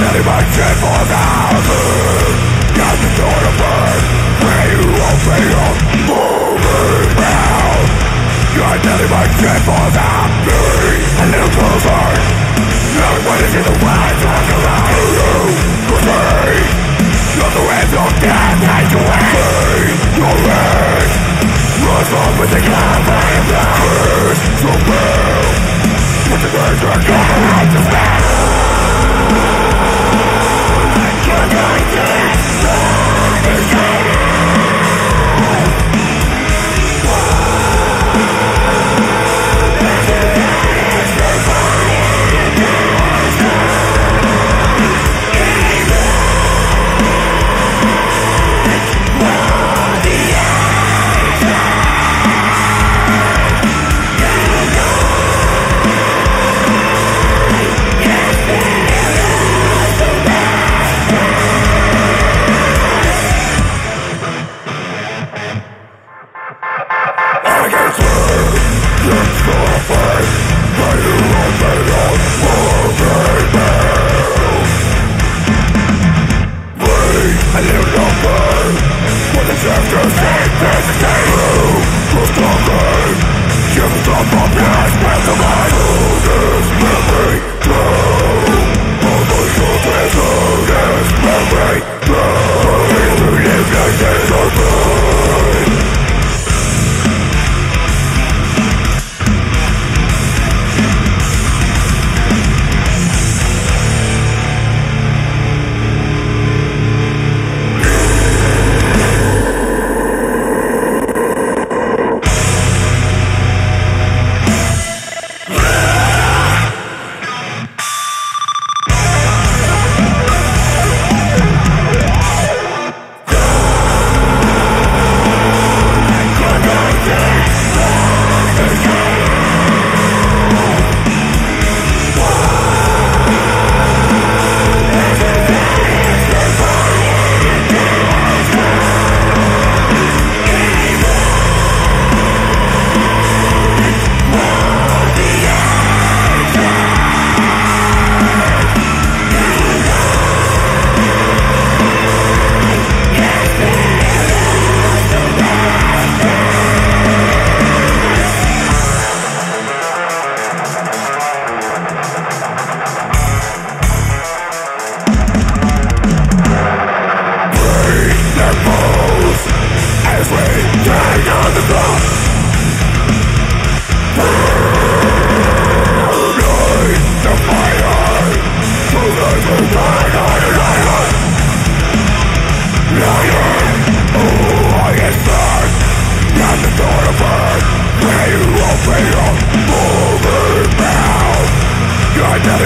many matches for thousands Got the door to burn. Where you open up Moving round Got many matches for thousands A little pervert Not what is in the world Talk around you With me Not the way of death Hide your way. Your way Rush up with the glass I am the first to build With the birds are coming out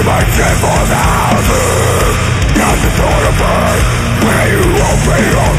my temple sort of where you open your.